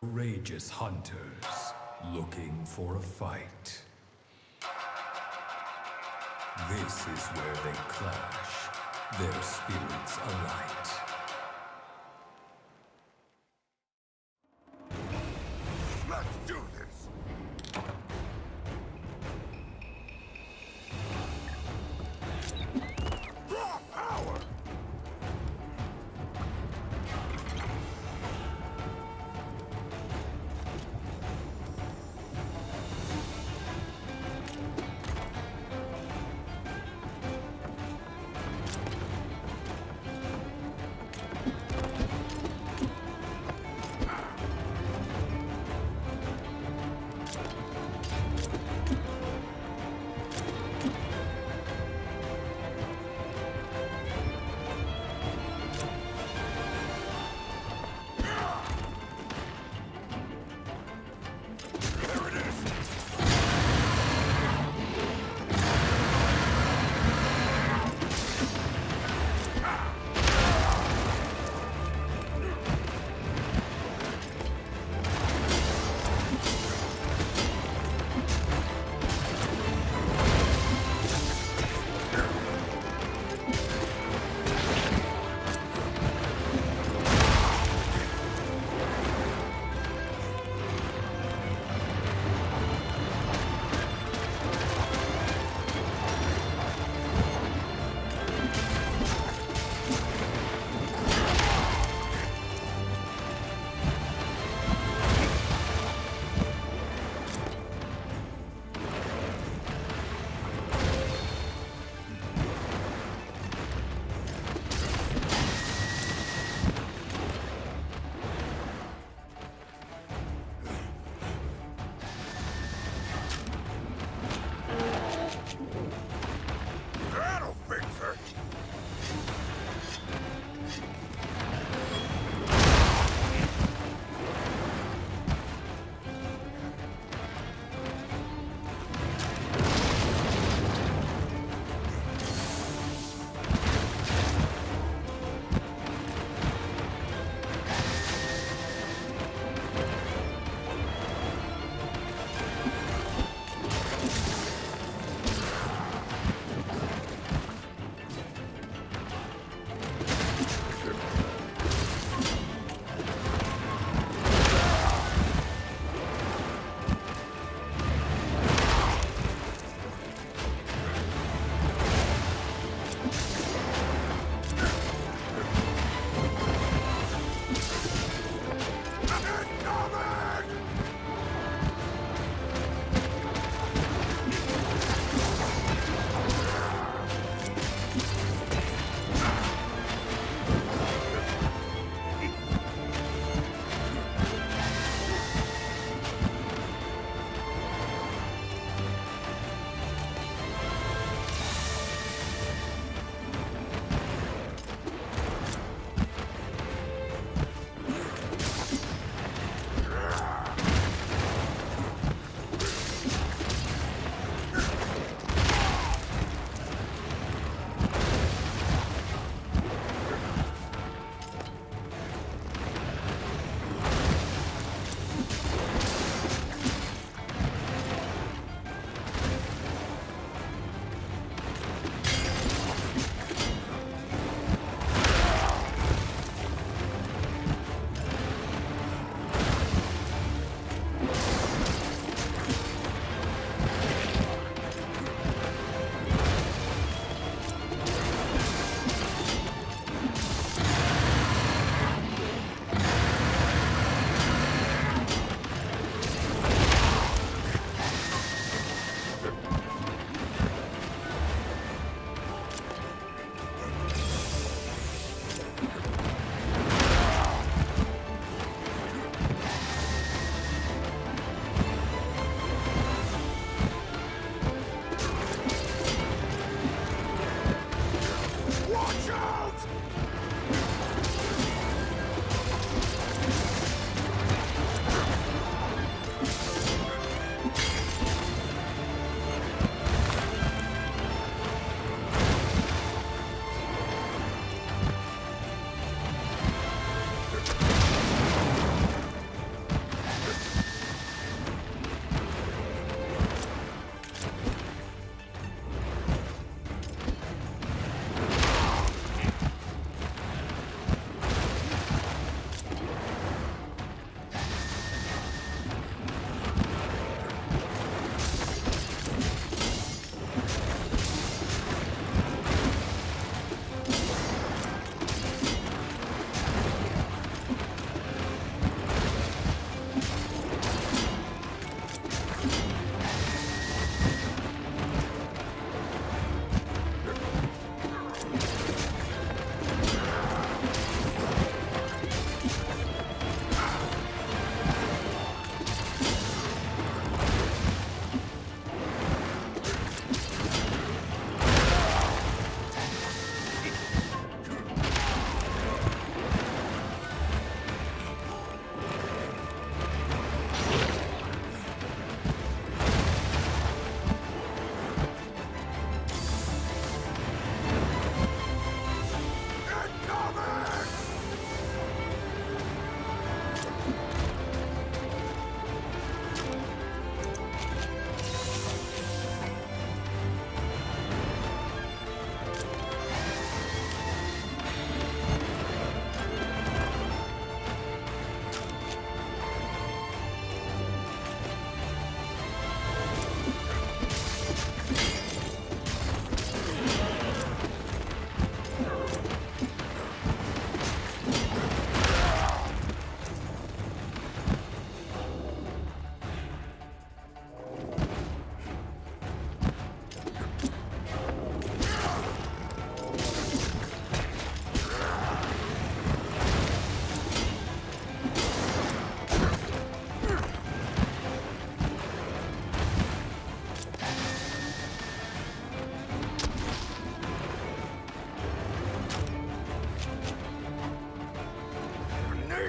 Courageous hunters looking for a fight. This is where they clash, their spirits alight.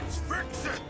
Let's fix it!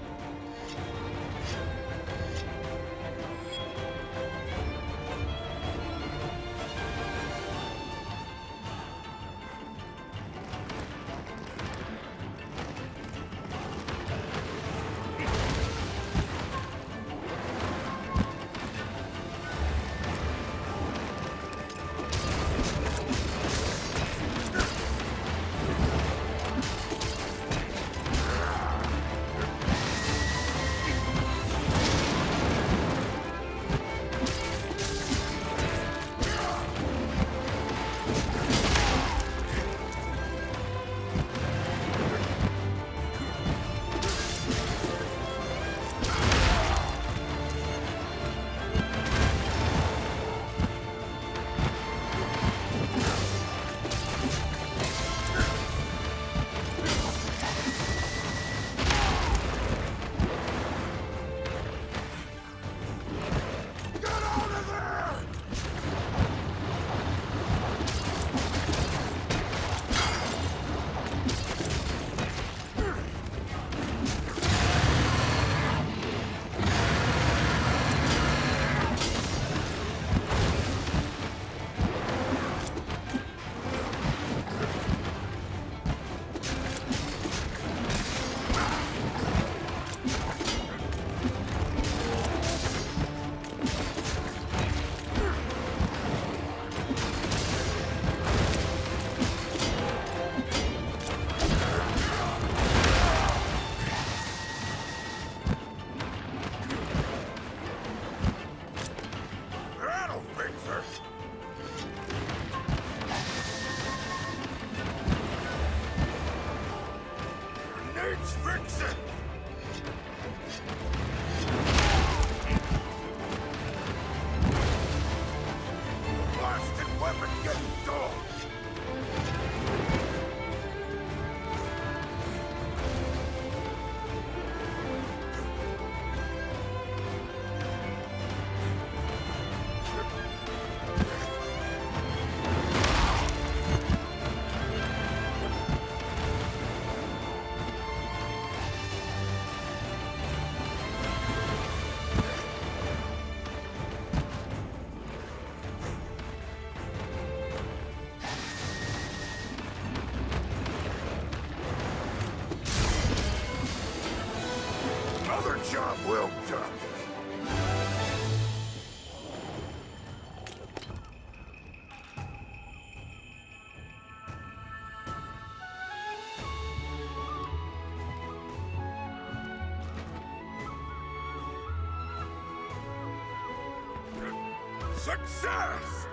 Success!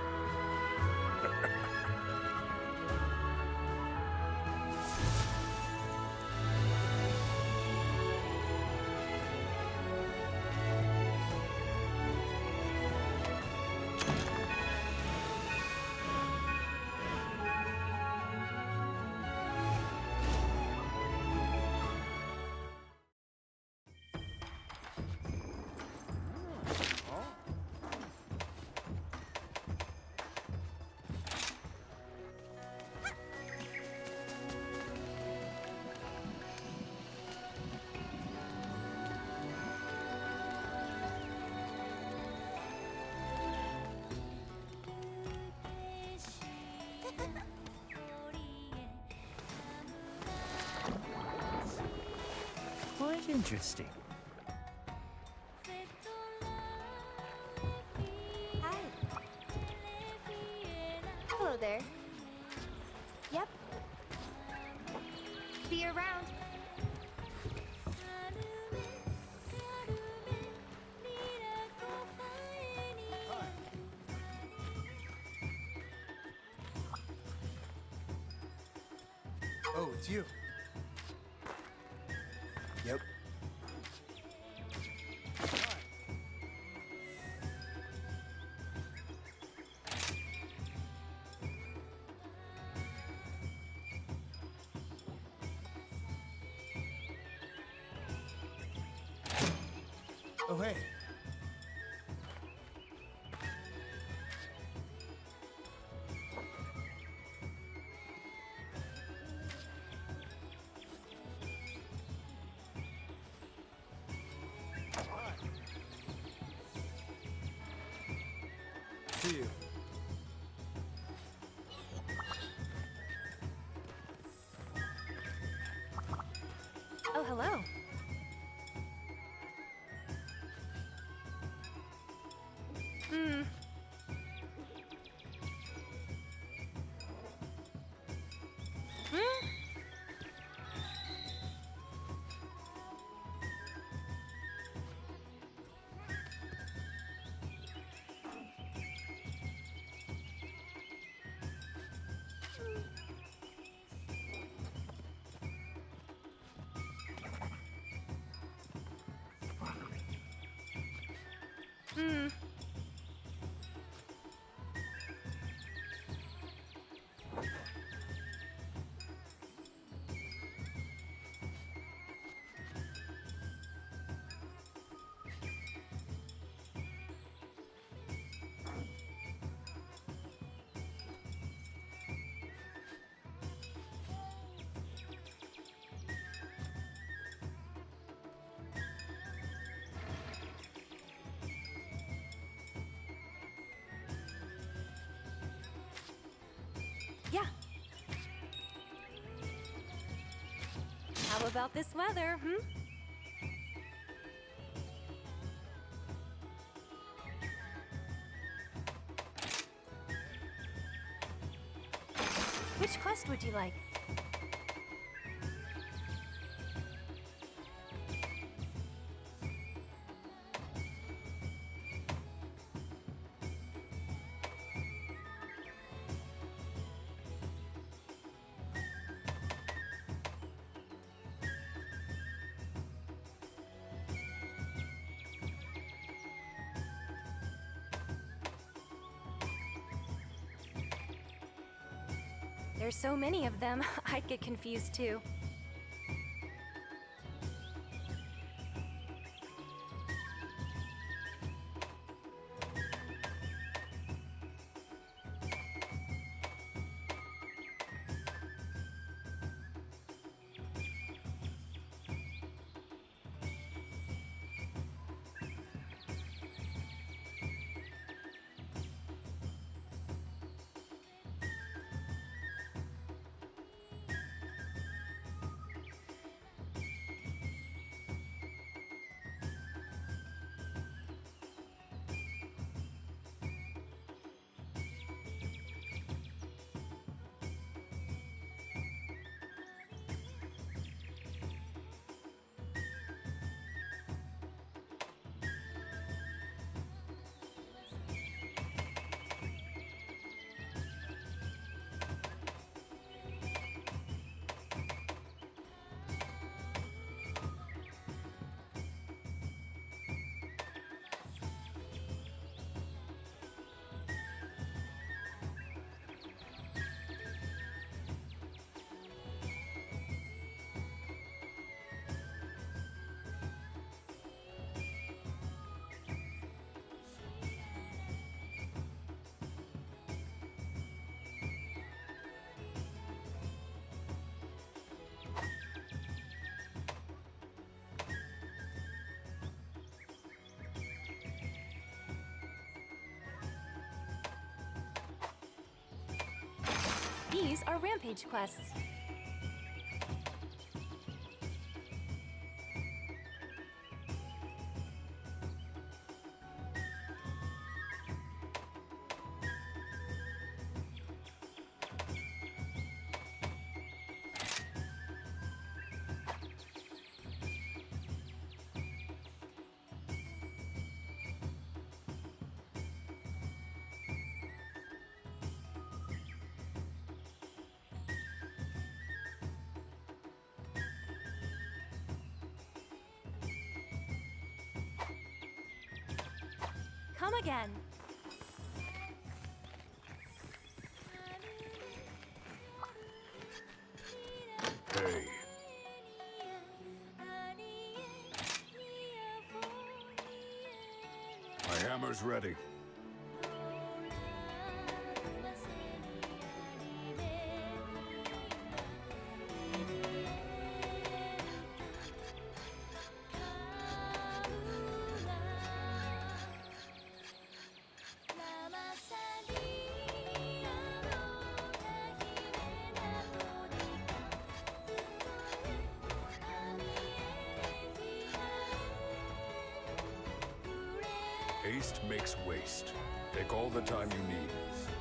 Interesting. Hi. Hello there. Yep. You around. Hey. Oh, hello. Hmm. About this weather, hmm? Which quest would you like? There's so many of them, I'd get confused too. Are rampage quests. Come again. Hey, my hammer's ready. Haste makes waste. Take all the time you need.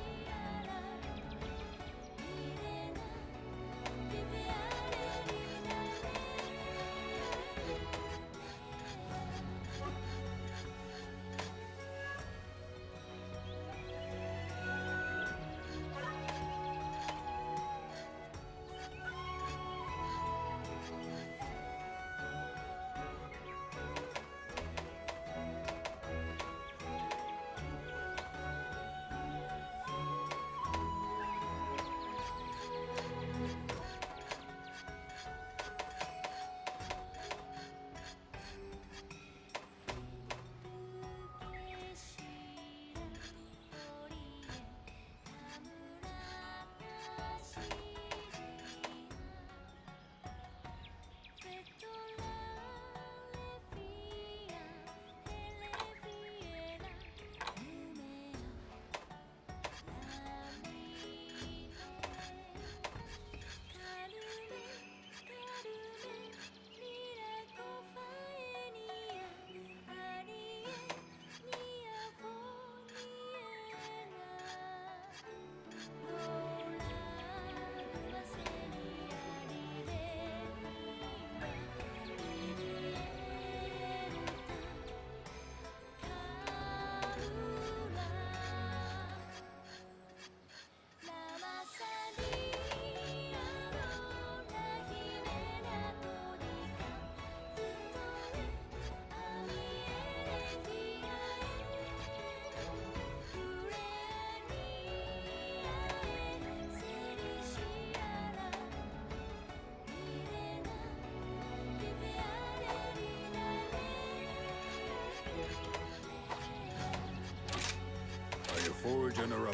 Are you foraging or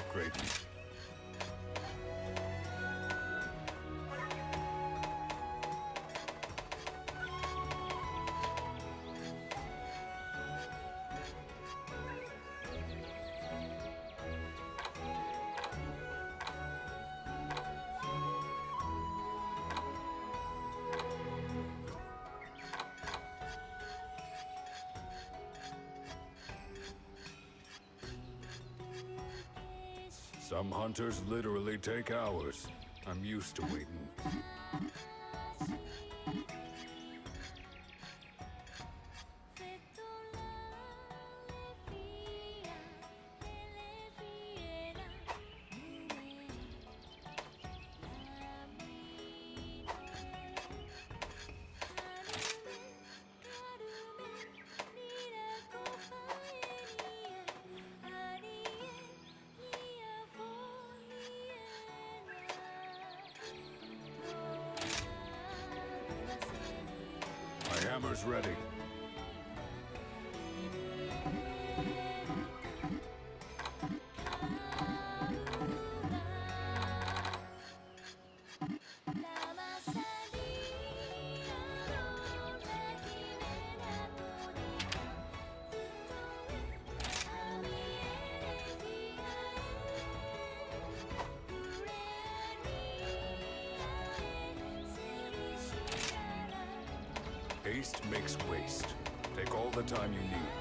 hunters literally take hours. I'm used to waiting. Ready. All the time you need.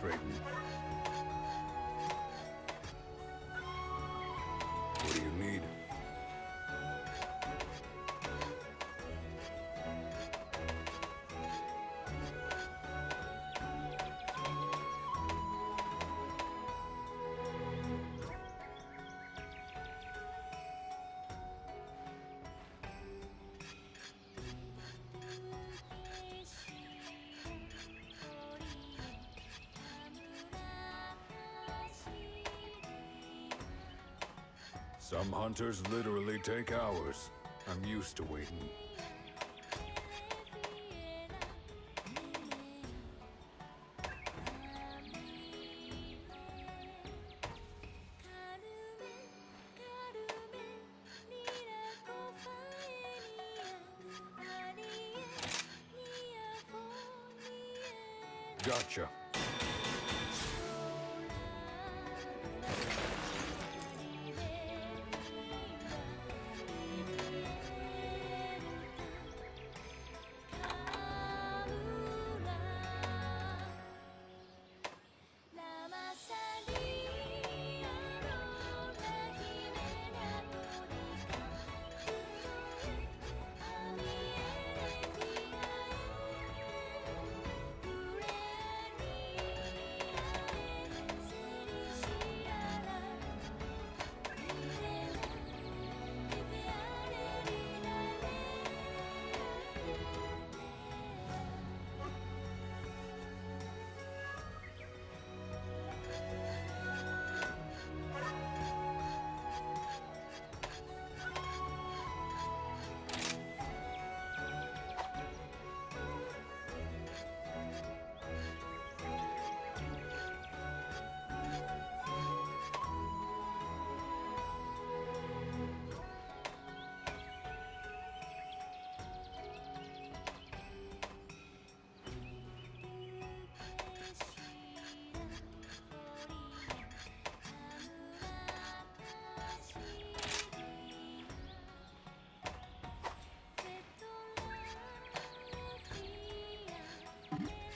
Forging Some hunters literally take hours. I'm used to waiting. Yeah.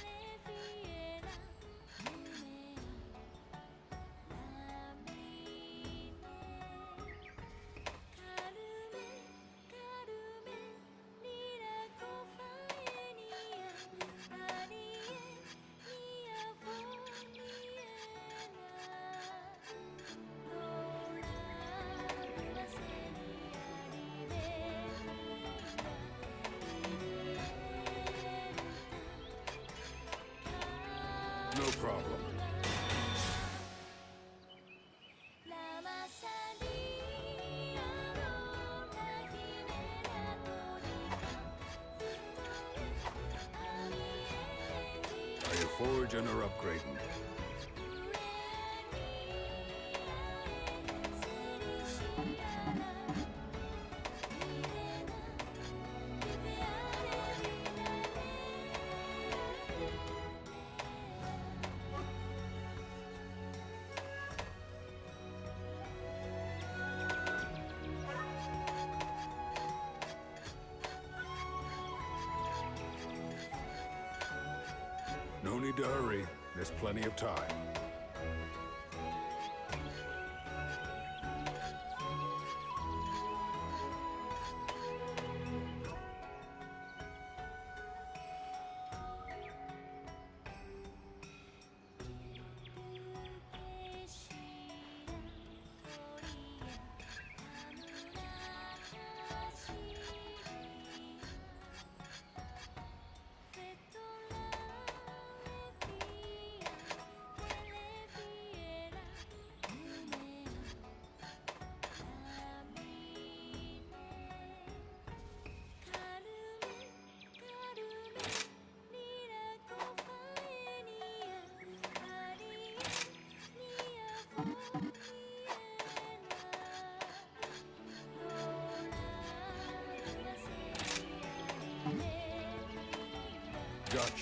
No problem. Are you foraging or upgrading? Need to hurry. There's plenty of time.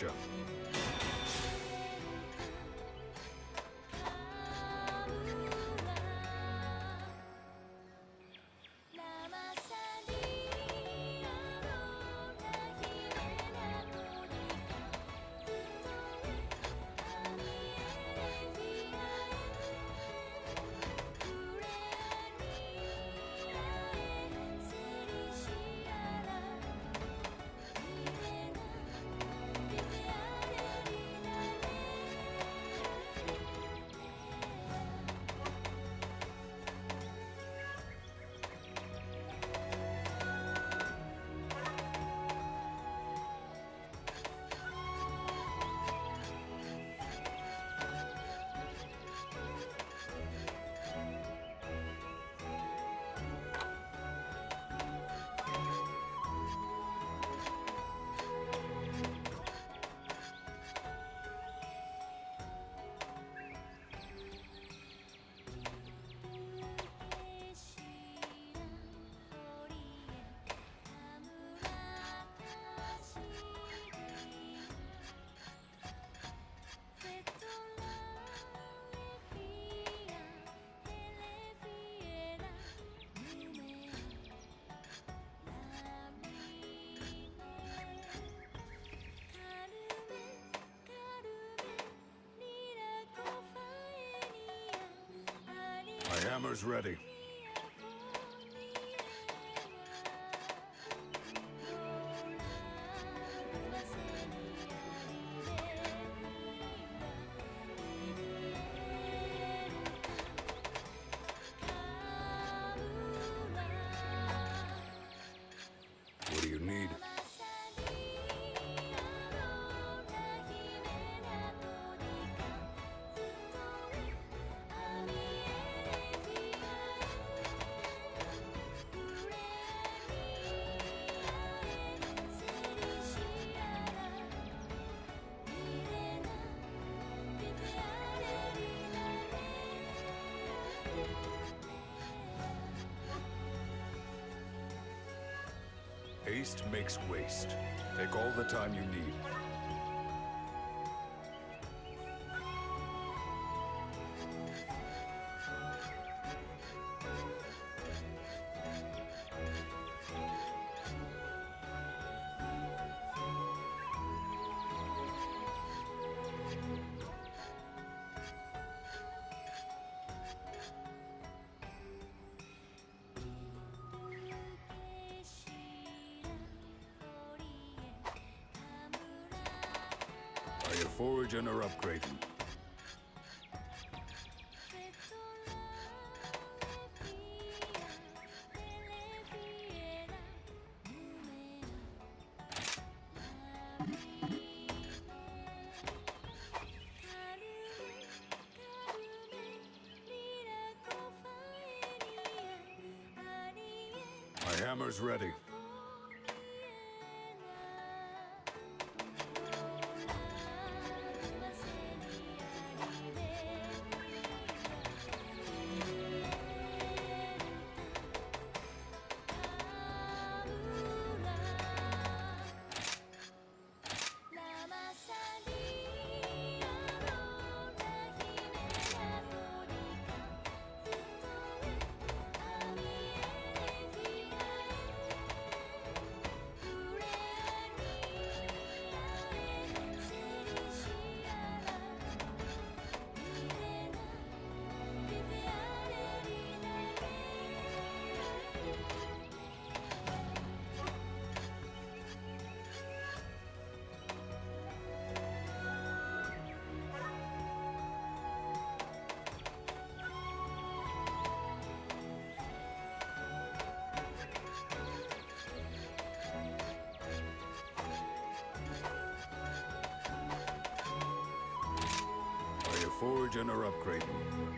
Gotcha. My ready. Haste makes waste. Take all the time you need. Are you foraging or upgrading? You foraging or upgrading?